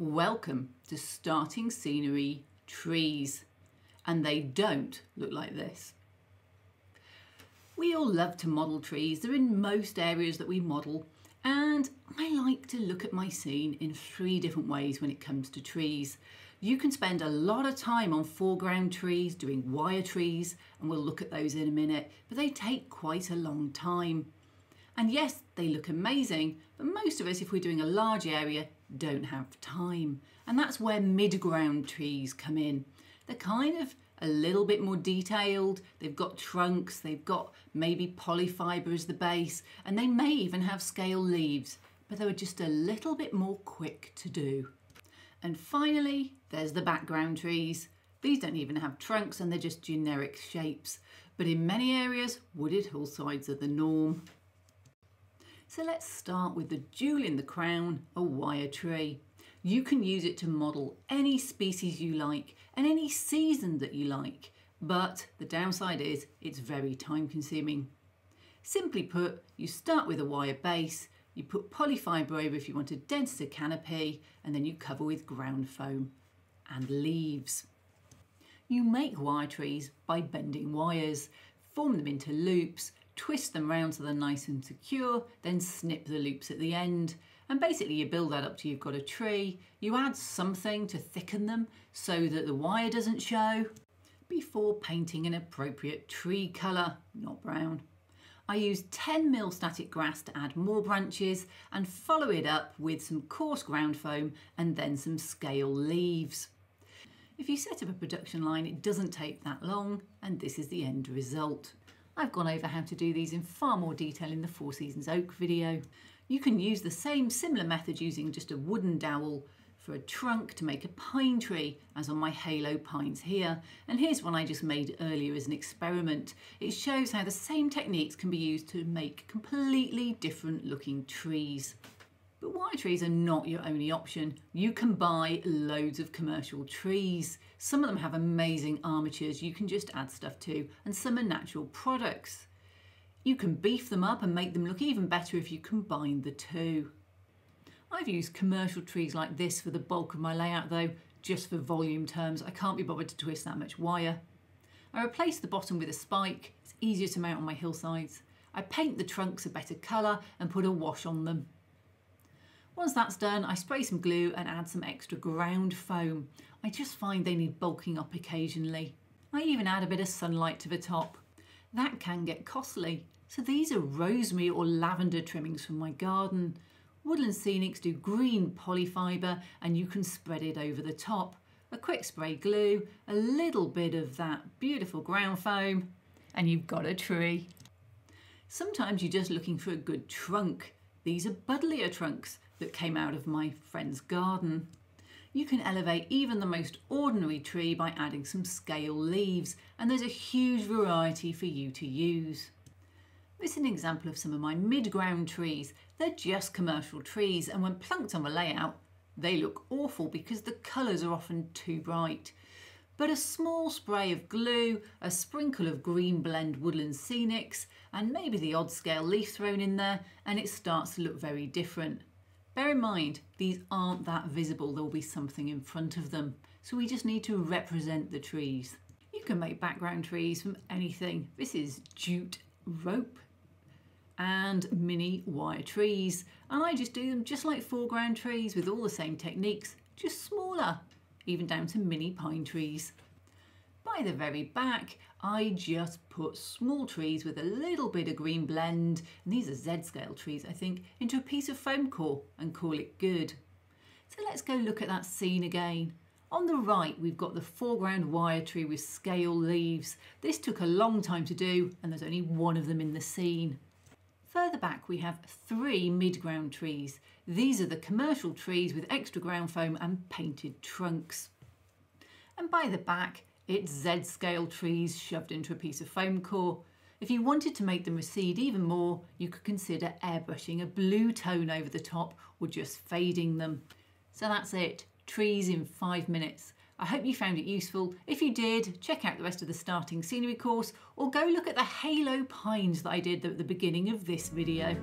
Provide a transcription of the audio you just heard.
Welcome to Starting Scenery Trees. And they don't look like this. We all love to model trees. They're in most areas that we model. And I like to look at my scene in three different ways when it comes to trees. You can spend a lot of time on foreground trees, doing wire trees, and we'll look at those in a minute, but they take quite a long time. And yes, they look amazing, but most of us, if we're doing a large area, don't have time. And that's where mid-ground trees come in. They're kind of a little bit more detailed. They've got trunks, they've got maybe polyfiber as the base, and they may even have scale leaves, but they are just a little bit more quick to do. And finally, there's the background trees. These don't even have trunks and they're just generic shapes. But in many areas, wooded hillsides are the norm. So let's start with the jewel in the crown, a wire tree. You can use it to model any species you like and any season that you like, but the downside is it's very time consuming. Simply put, you start with a wire base, you put polyfibre over if you want a denser canopy, and then you cover with ground foam and leaves. You make wire trees by bending wires, form them into loops, twist them round so they're nice and secure, then snip the loops at the end. And basically you build that up till you've got a tree. You add something to thicken them so that the wire doesn't show before painting an appropriate tree colour, not brown. I use 10mm static grass to add more branches and follow it up with some coarse ground foam and then some scale leaves. If you set up a production line, it doesn't take that long and this is the end result. I've gone over how to do these in far more detail in the Four Seasons Oak video. You can use the same similar method using just a wooden dowel for a trunk to make a pine tree, as on my halo pines here. And here's one I just made earlier as an experiment. It shows how the same techniques can be used to make completely different looking trees. But wire trees are not your only option. You can buy loads of commercial trees. Some of them have amazing armatures you can just add stuff to, and some are natural products. You can beef them up and make them look even better if you combine the two. I've used commercial trees like this for the bulk of my layout though, just for volume terms. I can't be bothered to twist that much wire. I replace the bottom with a spike. It's easier to mount on my hillsides. I paint the trunks a better colour and put a wash on them. Once that's done, I spray some glue and add some extra ground foam. I just find they need bulking up occasionally. I even add a bit of sunlight to the top. That can get costly, so these are rosemary or lavender trimmings from my garden. Woodland Scenics do green polyfibre and you can spread it over the top. A quick spray glue, a little bit of that beautiful ground foam, and you've got a tree. Sometimes you're just looking for a good trunk. These are buddleia trunks that came out of my friend's garden. You can elevate even the most ordinary tree by adding some scale leaves and there's a huge variety for you to use. This is an example of some of my mid-ground trees. They're just commercial trees and when plunked on the layout they look awful because the colours are often too bright. But a small spray of glue, a sprinkle of green blend woodland scenics and maybe the odd scale leaf thrown in there and it starts to look very different. Bear in mind, these aren't that visible, there'll be something in front of them. So we just need to represent the trees. You can make background trees from anything. This is jute rope and mini wire trees. And I just do them just like foreground trees with all the same techniques, just smaller, even down to mini pine trees. By the very back, I just put small trees with a little bit of green blend, and these are Z-scale trees, I think, into a piece of foam core and call it good. So let's go look at that scene again. On the right, we've got the foreground wire tree with scale leaves. This took a long time to do, and there's only one of them in the scene. Further back, we have three mid-ground trees. These are the commercial trees with extra ground foam and painted trunks. And by the back, it's Z-scale trees shoved into a piece of foam core. If you wanted to make them recede even more, you could consider airbrushing a blue tone over the top or just fading them. So that's it, trees in five minutes. I hope you found it useful. If you did, check out the rest of the starting scenery course or go look at the halo pines that I did at the beginning of this video.